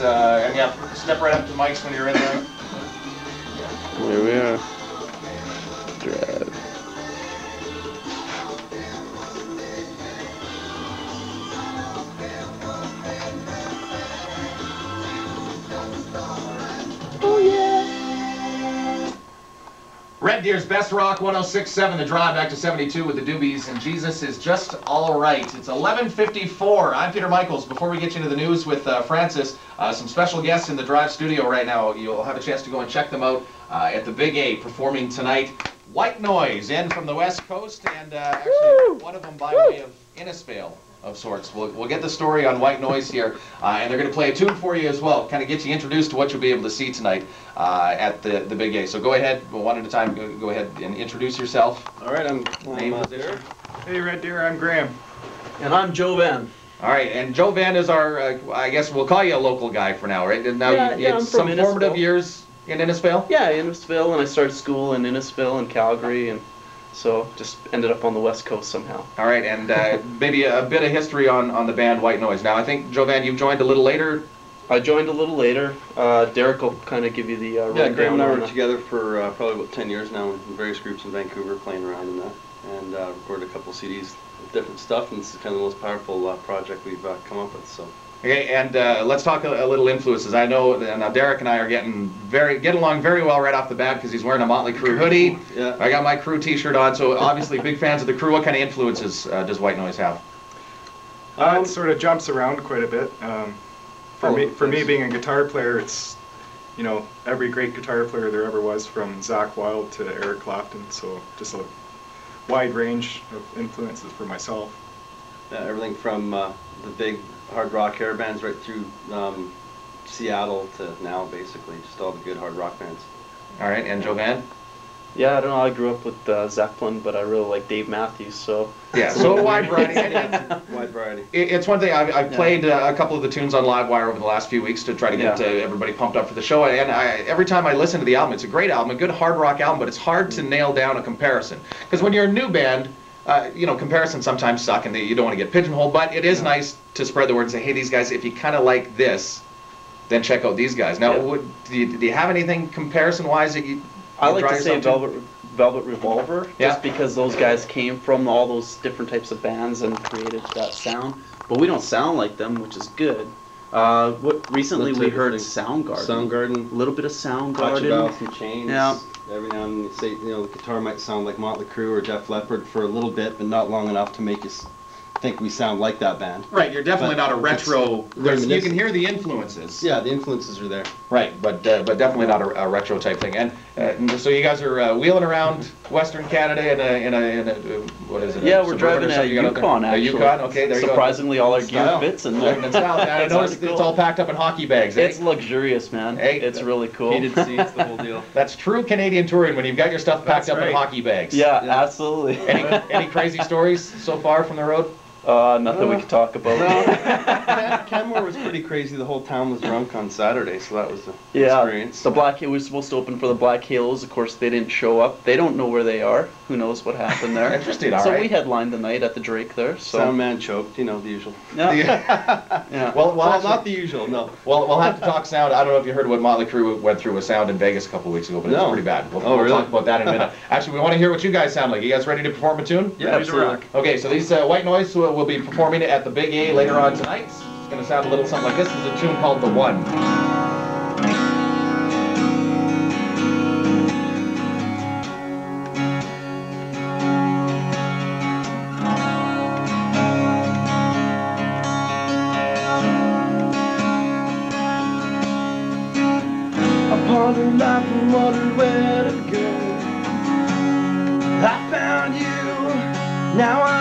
uh, and yeah, step right up to mics when you're in there. Here we are. Red Deer's Best Rock 1067, the drive back to 72 with the Doobies, and Jesus is just all right. It's 11.54. I'm Peter Michaels. Before we get you into the news with uh, Francis, uh, some special guests in the drive studio right now. You'll have a chance to go and check them out uh, at the Big A performing tonight. White Noise in from the West Coast, and uh, actually one of them by way of Innisfail of sorts. We'll, we'll get the story on White Noise here, uh, and they're going to play a tune for you as well, kind of get you introduced to what you'll be able to see tonight uh, at the, the Big A. So go ahead, one at a time, go, go ahead and introduce yourself. All right, I'm, Name, I'm uh, position. Hey Red Deer, I'm Graham. and I'm Joe Van. All right, and Joe Van is our, uh, I guess we'll call you a local guy for now, right? And Now, Yeah, you, yeah, you- I'm some from formative years in Innisfail? Yeah, Innisfail, and I started school in Innisfail and Calgary, and so just ended up on the West Coast somehow. All right, and uh, maybe a, bit of history on, on the band White Noise. Now, I think, Joe Van, you've joined a little later. I joined a little later. Uh, Derek will kind of give you the uh, Yeah, rundown Graham and I on worked the- together for uh, probably about 10 years now in various groups in Vancouver, playing around in that, and uh, recorded a couple CDs with different stuff, and this is kind of the most powerful uh, project we've uh, come up with. So, Okay, and uh, let's talk a, a little influences. I know now Derek and I are getting very get along very well right off the bat because he's wearing a Motley Crue hoodie. yeah. I got my Crue T-shirt on, so obviously big fans of the Crue. What kind of influences uh, does White Noise have? Uh, Um, it sort of jumps around quite a bit. Um, for Oh, me, for me being a guitar player, it's you know every great guitar player there ever was, from Zakk Wylde to Eric Clapton. So just a wide range of influences for myself. Yeah, everything from uh, the big hard rock hair bands right through um, Seattle to now, basically, just all the good hard rock bands. All right, and Joe Van? Yeah, I don't know. I grew up with uh, Zeppelin, but I really like Dave Matthews, so. Yeah, so a wide variety. And Yeah, wide variety. it- It's one thing, I've, I've Yeah. played uh, a couple of the tunes on Livewire over the last few weeks to try to get Yeah. uh, everybody pumped up for the show. And I, every time I listen to the album, it's a great album, a good hard rock album, but it's hard to nail down a comparison. Because when you're a new band, uh, you know, comparisons sometimes suck and they, you don't want to get pigeonholed, but it is nice to spread the word and say, hey, these guys, if you kind of like this, then check out these guys. Now, Yeah. would, do, you, do you have anything comparison-wise that you I like to say Velvet Velvet Revolver, Yeah. just because those guys came from all those different types of bands and created that sound. But we don't sound like them, which is good. Uh, what recently we heard. Soundgarden. Soundgarden, A little bit of Soundgarden. Alice in Chains. Yeah. Every now and then you say, you know, the guitar might sound like Motley Crue or Def Leppard for a little bit, but not long enough to make you think we sound like that band. Right, you're definitely But not a it's retro. You can hear the influences. Yeah, the influences are there. Right, but uh, but definitely not a, a retro type thing. And uh, so you guys are uh, wheeling around Western Canada in a in a, in a uh, what is it? Yeah, a we're driving a something you got out there? Yukon A actually. Yukon, okay, there you go. Surprisingly, all our gear Style. fits in Living there. in style. And I It's noticed pretty it's all packed up in hockey bags. eh? It's luxurious, man. Hey. it's really cool. Heated seats, the whole deal. That's true Canadian touring when you've got your stuff packed That's up in hockey bags. yeah, Yeah. absolutely. Any, any crazy stories so far from the road? Uh, nothing we could talk about. Well, Canmore was pretty crazy. The whole town was drunk on Saturday, so that was an Yeah, experience. the Black. It was supposed to open for the Black Halos. Of course, they didn't show up. They don't know where they are. Who knows what happened there? Interesting, all so right. we headlined the night at the Drake there. So Sound man choked, you know, the usual. yeah, Yeah. yeah. Well, well, Well, not the usual, no. Well, we'll have to talk sound. I don't know if you heard what Motley Crue went through with sound in Vegas a couple weeks ago, but it's No. pretty bad. We'll, Oh, we'll really? talk about that in a minute. Actually, we want to hear what you guys sound like. You guys ready to perform a tune? Yeah, Ready absolutely. rock. Okay, so these uh, White Noise will, will be performing at the Big A later on tonight. It's going to sound a little something like this. This is a tune called The One. Now I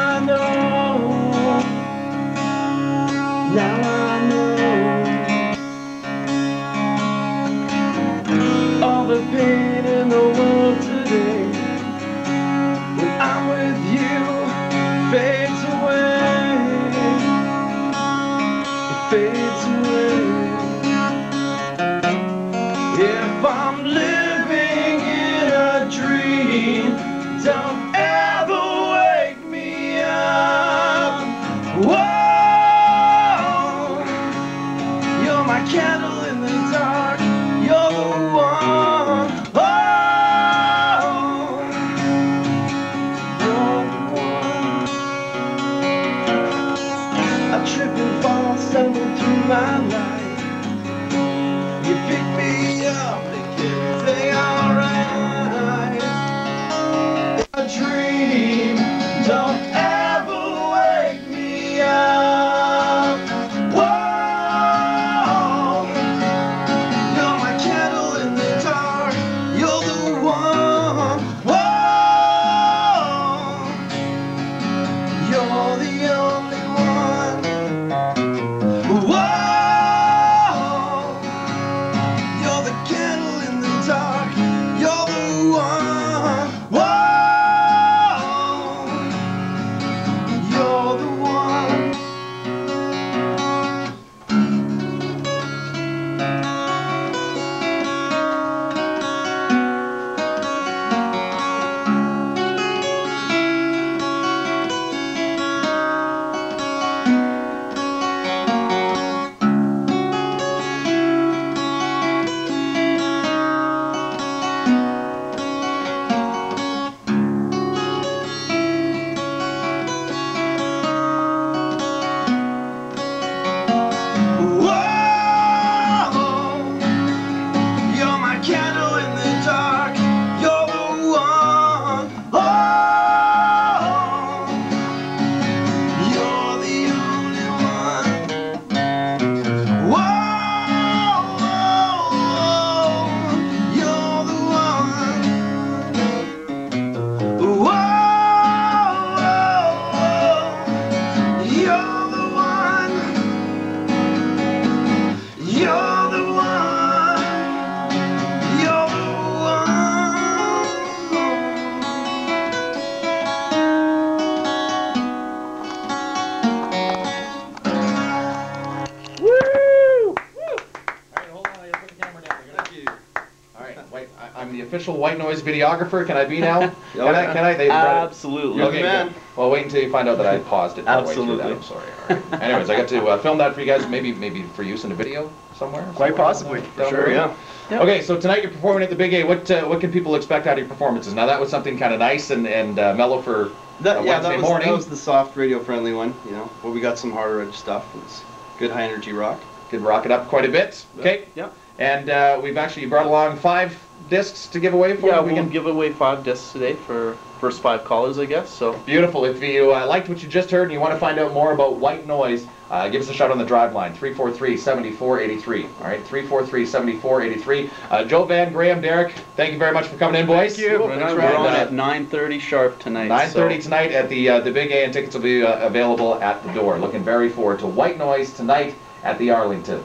official white noise videographer. Can I be now? Can I? Can I? They brought it- Absolutely. Okay, good. Well, wait until you find out that I paused it. partway through that. I'm sorry. All right. Anyways, I got to uh, film that for you guys. Maybe, maybe for use in a video somewhere. Quite somewhere possibly, down for sure, road. yeah. Yep. Okay, so tonight you're performing at the Big A. What uh, what can people expect out of your performances? Now that was something kind of nice and and uh, mellow for That, uh, yeah, Wednesday that was, morning. that was the soft radio friendly one, you know. But we got some harder edge stuff. It's good high energy rock. Could rock it up quite a bit. Okay. Yeah. And uh, we've actually brought along five discs to give away for Yeah, we we'll can give away five discs today for first five callers, I guess. So Beautiful. If you uh, liked what you just heard and you want to find out more about white noise, uh, give us a shout on the drive line, 343-7483. All right, 343-7483. Uh, Joe Van Graham, Derek, thank you very much for coming in, boys. Thank you. we're Thanks for on at 9:30 sharp tonight. 9:30 so- tonight at the uh, the Big A, and tickets will be uh, available at the door. Looking very forward to white noise tonight at the Arlington.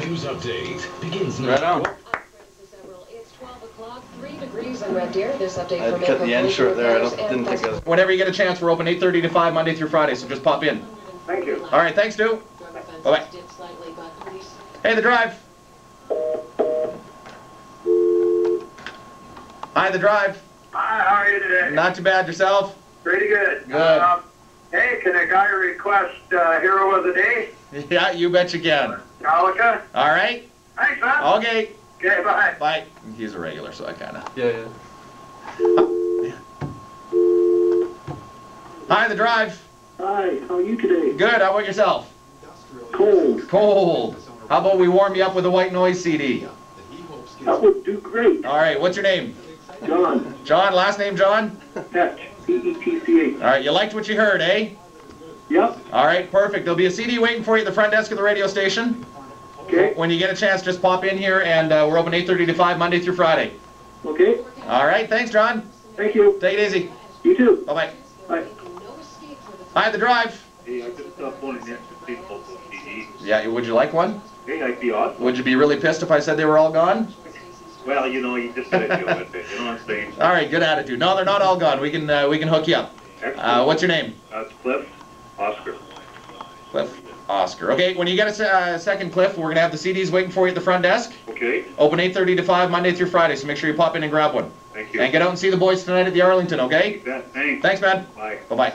News update begins now. Right on. In Red Deer. This update I from cut the end Metro short there. I don't, didn't think I was. Whenever you get a chance, we're open 8:30 to 5 Monday through Friday, so just pop in. Thank you. All right, thanks, Stu. Fences Bye-bye. dipped slightly, but police Hey, the drive. Hi, the drive. Hi, how are you today? Not too bad yourself. Pretty good. Good. Um, hey, can a guy request uh, Hero of the Day? Yeah, you bet you can. Metallica? All right. Thanks, man. Okay. Okay, bye. Bye. He's a regular, so I kind of. Yeah, yeah. Hi, the drive. Hi, how are you today? Good. How about yourself? Cold. Cold. How about we warm you up with a white noise CD? That would do great. All right. What's your name? John, John. Last name John. Pet, P-E-T-C-H. All right. You liked what you heard, eh? Yep, All right. Perfect. There'll be a CD waiting for you at the front desk of the radio station. Okay, When you get a chance, just pop in here, and uh, we're open 8:30 to 5 Monday through Friday. okay. All right. Thanks, John. Thank you. Take it easy. You too. Bye bye. Bye. making no escape for the Hi, the drive. Hey, I just stopped one in people CD. Yeah. Would you like one? Hey, I'd be awesome. Would you be really pissed if I said they were all gone? Well, you know, you just gotta deal with it, you know what I'm saying? All right. Good attitude. No, they're not all gone. We can uh, we can hook you up. Uh, what's your name? That's Cliff, Oscar. Cliff Oscar. Okay, when you get a uh, second, Cliff, we're gonna have the CDs waiting for you at the front desk. Okay, Open 8:30 to 5 Monday through Friday, so make sure you pop in and grab one. thank you. And get out and see the boys tonight at the Arlington, okay? Thanks. Thanks, man. Bye. Bye bye.